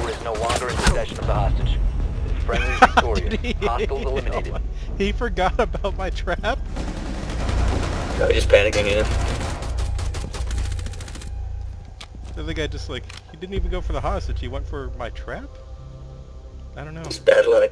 4 is no longer in possession of the hostage. Friendly victorious. Hostiles eliminated. He forgot about my trap? No, he's just panicking in. The other guy just like, he didn't even go for the hostage, he went for my trap? I don't know. It's bad luck.